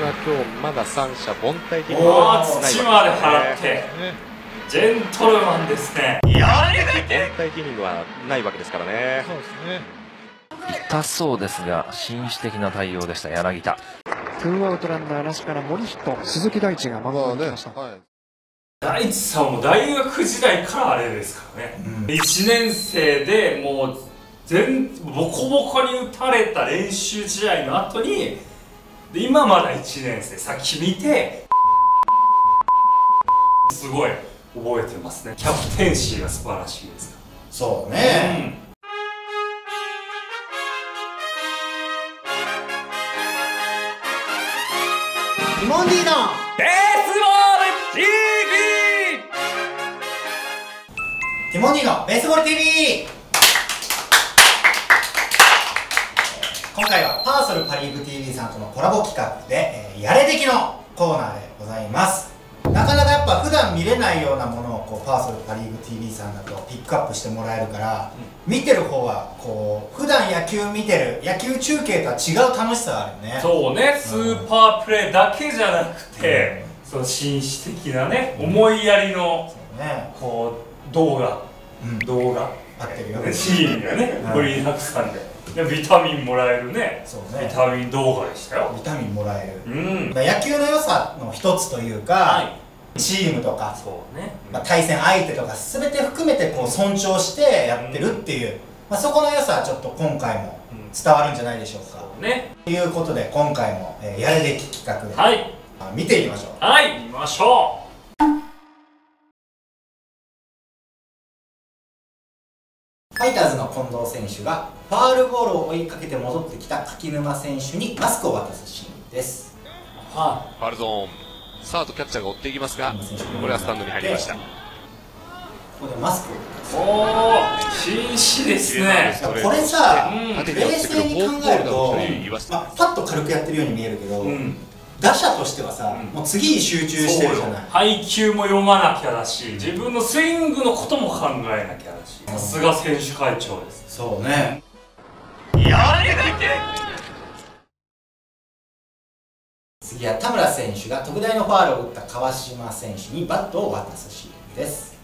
が今日まだ三者凡退的におはー土まで払って。ジェントルマンですね。やり抜いて凡退的にはないわけですからね。そうですね痛そうですが紳士的な対応でした柳田。ツーアウトランナーなしから森ヒット鈴木大地がマウンドに来ました、大地さんも大学時代からあれですからね、1年生でもう全ボコボコに打たれた練習試合の後にで今まだ1年生。さっき見て？すごい。覚えてますね。キャプテンシーが素晴らしいですかそうら、ね、ティモンディのベースボール TV! ティモンディのベースボール TV! 今回はパーソルパ・リーグ TV さんとのコラボ企画で、えーやれできのコーナーでございます。なかなかやっぱ普段見れないようなものをこうパーソルパ・リーグ TV さんだとピックアップしてもらえるから、見てる方はこう普段野球見てる野球中継とは違う楽しさがあるよね。そうね。スーパープレーだけじゃなくて、その紳士的なね思いやりのね。こう動画、うん。動画。合ってるよ。シーンがねうん。盛りだくさんででビタミンもらえるねそうね。ビタミン動画でしたよ。ビタミンもらえる。うん。野球の良さの一つというか、はい。チームとか、そうね、まあ、対戦相手とか全て含めてこう尊重してやってるっていう、まあ、そこの良さはちょっと今回もうん。伝わるんじゃないでしょうか、そうね。ということで今回も、えーやるべき企画で、はい。まあ見ていきましょう。はい見ましょファイターズの近藤選手がファールボールを追いかけて戻ってきた柿沼選手にマスクを渡すシーンです。うはファールゾーン。サードキャッチャーが追っていきますがこれはスタンドに入りました。ここでマスクおお紳士ですね。これさ、うん。冷静に考えるとまあ、パッと軽くやってるように見えるけど、うん打者としてはさ、うん。もう次に集中してるじゃない。配球も読まなきゃだし自分のスイングのことも考えなきゃだしさすが選手会長です。そうね。やり抜いて次は田村選手が特大のファールを打った川島選手にバットを渡すシーンです。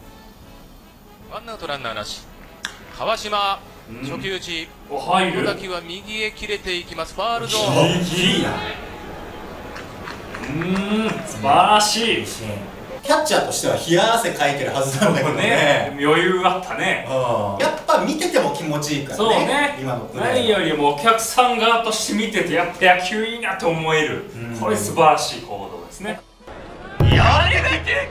ワンアウトランナーなし。川島、うん。初球打ち。お入る。この打球は右へ切れていきます。ファールゾーン。ギリギリなうーん素晴らしい。シーンキャッチャーとしては冷や汗かいてるはずなんだけどね。ね。余裕あったね。うん。やっぱ見てても気持ちいいからねそうね。今のプレー何よりもお客さん側として見ててやっぱ野球いいなと思える。うん。これ素晴らしい行動ですね。やて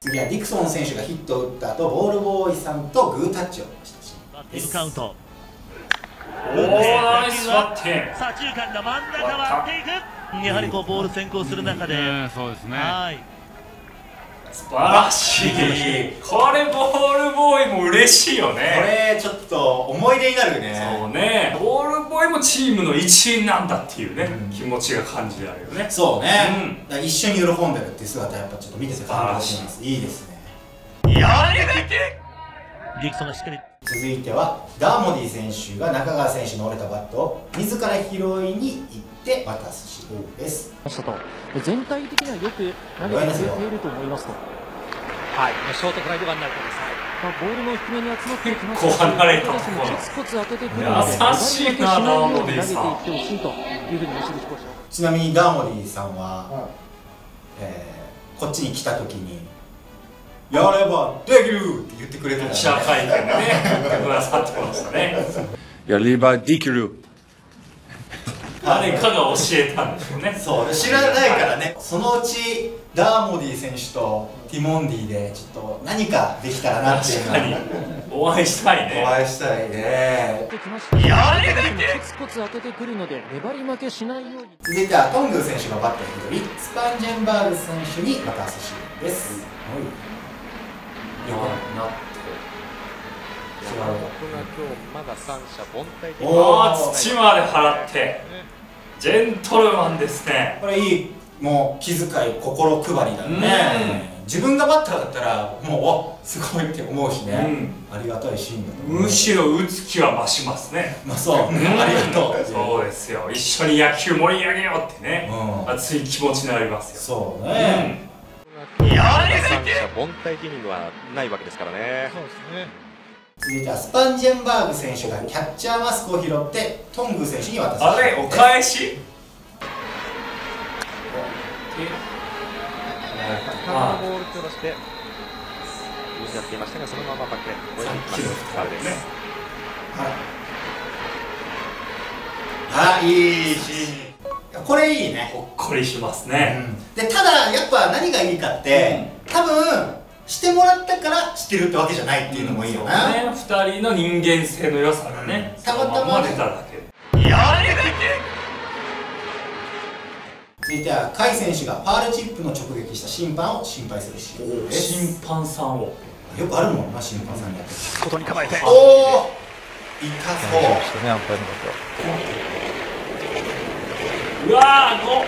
次はディクソン選手がヒットを打った後ボールボーイさんとグータッチをしたシーン。テイクカウント。おーナイスバッティング左中間の真ん中割っていくやはりこうボール先行する中で、そうですね。はい。素晴らしい。これボールボーイも嬉しいよこねれちょっと思い出になるね。そうね。ボールボーイもチームの一員なんだっていうね、うん。気持ちが感じられるよね。そうね、うん。一緒に喜んでるっていう姿やっぱちょっと見てて感動します。いいですね。やり抜いてディクソンがしっかり続いてはダーモディ選手が中川選手の折れたバットを自ら拾いに行って渡すシーンです。全体的にはよく投げてくれていると思いますと、はい、ショートフライでワンアウトです。まあ、ボールの低めに集まってきます結構離れたところコツコツ当ててくるので優しいなダーモディさんってほしいというふうに西口コーチはちなみにダーモディさんは、えーこっちに来た時に「やればできる!」って言ってくれてた記者会見でね言ってくださってましたね。やればできる。誰かが教えたんでしょうね。そう知らないからね。そのうちダーモディ選手とティモンディでちょっと何かできたらなっていう確かに。お会いしたいおね会いしたいね。できましたやり抜いて。コツコツ当ててくるので粘り負けしないように。続いてはトングー選手がバットを拾いスパンジェンバーグ選手に渡すシーンです、よはいなっ僕が今日まだ三者凡退的におおー土まで払って。ジェントルマンですね。これいいもう気遣い心配りだよね自分がバッターだったらもうおすごいって思うしね、うん。ありがたいシーンだとむしろ打つ気は増しますね。まあそう、ありがとう。そうですよ。一緒に野球盛り上げようってね、うん。熱い気持ちになりますよ。そうね、三者凡退気味はないわけですからね。続いてはスパンジェンバーグ選手がキャッチャーマスクを拾ってトング選手に渡す。あれ？お返し？ボールとして失っていましたがそのままバックでこれさっきのファウルねあいいしこれいいね、ほっこりしますね、でただやっぱ何がいいかって、多分してもらったから知ってるってわけじゃないっていうのもいいよな、ね、2人の人間性の良さがね、たまたま出ただけ。で続いては甲斐選手がファールチップの直撃した審判を心配するシーンです。審判さんを。よくあるもんな審判さんにやってに構えて。おお痛そう。ね、アンパイアの方うわーあの。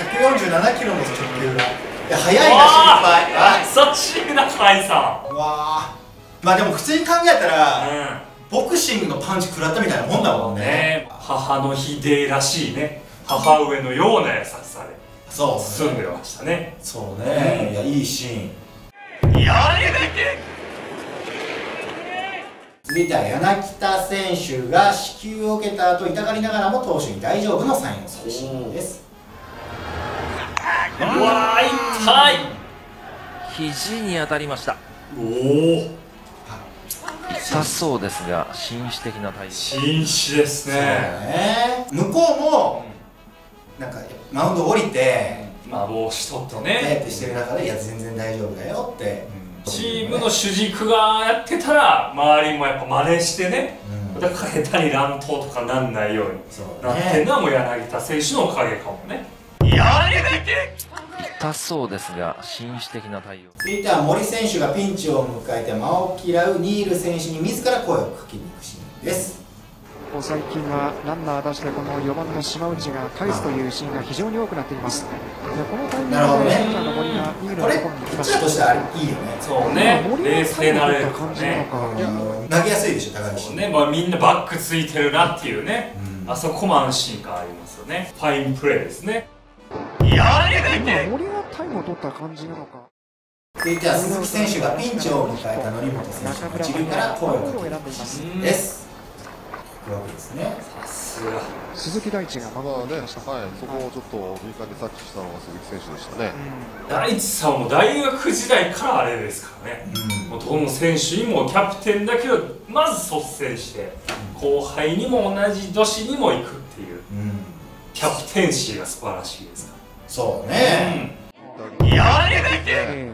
147キロの直球がいや速いな心配あそっちな甲斐さうわー。まあでも普通に考えたら、ん。ボクシングのパンチ食らったみたいなもんだもんね。うんね母の日デーらしいね。母上のような優しさで。そう包んでましたね。そうね、いやいいシーン。続いては柳田選手が支給を受けた後痛がりながらも投手に大丈夫のサインをするシーンです。うわー痛い。肘に当たりました。おお痛そうですが紳士的な対応紳士ですね。ね。向こうもなんかマウンド降りてまあ帽子取ってね。ねってしてる中でいや全然大丈夫だよって、チームの主軸がやってたら周りもやっぱ真似してねうん。だから下手に乱闘とかなんないようにそうなってんのはもう柳田選手のおかげかもね。痛そうですが紳士的な対応。続いては森選手がピンチを迎えて間を嫌うニール選手に自ら声をかけに行くシーンです最近はランナー出してこの4番の島内が返すというシーンが非常に多くなっています。でこのタイミングでピッチャーの森がニールのこれところにましたチャーとしいいよねそうね冷静になれるか感じなのねか。投げやすいでしょ高岸ね、まあ、みんなバックついてるなっていうね、あそこも安心感ありますよね。ファインプレーですね。今森がタイムを取った感じなのか。続いては鈴木選手がピンチを迎えた則本選手が一塁から声をかけです。行くわけですね。さすが。鈴木大地がま守っあね、はい、そこをちょっと敏感に察知したのが鈴木選手でしたね。大地さんも大学時代からあれですからね、もうどの選手にもキャプテンだけどまず率先して後輩にも同じ年にも行くっていう。うん。キャプテンシーが素晴らしいですかそうら、ね、え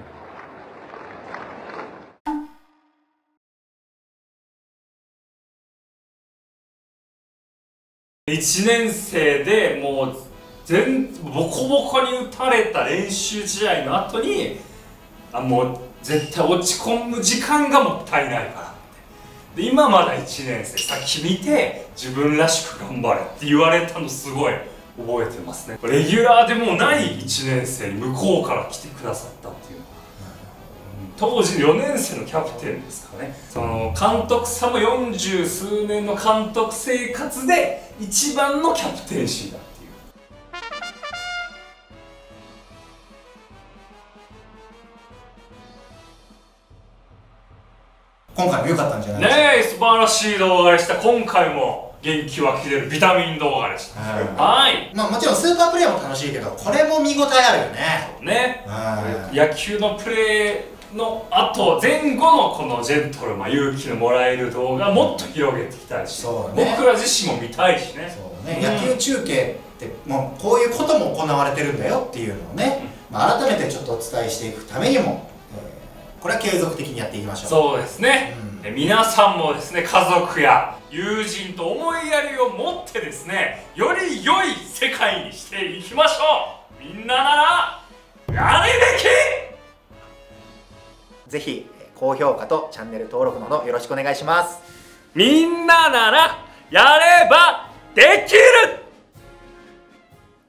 1年生でもう全ボコボコに打たれた練習試合の後にあもう絶対落ち込む時間がもったいないからって。で今まだ1年生。さっき見て自分らしく頑張れって言われたのすごい覚えてますね。レギュラーでもない1年生に向こうから来てくださった。当時4年生のキャプテンですからね。その監督さんも40数年の監督生活で一番のキャプテンシーだっていう。今回も良かったんじゃないですか、ねえ素晴らしい動画でした。今回も元気湧き出るビタミン動画でした。はい。まあもちろんスーパープレーも楽しいけどこれも見応えあるよね。ね。うん野球のプレーの後前後のこのジェントルマン勇気のもらえる動画もっと広げていきたいし、ね。僕ら自身も見たいしね。そうね、野球中継ってもうこういうことも行われてるんだよっていうのをね、まあ、改めてちょっとお伝えしていくためにも、えーこれは継続的にやっていきましょう。そうですね、え皆さんもですね家族や友人と思いやりを持ってですねより良い世界にしていきましょう。みんなならやるべきぜひ高評価とチャンネル登録のほどよろしくお願いします。みんなならやればできる。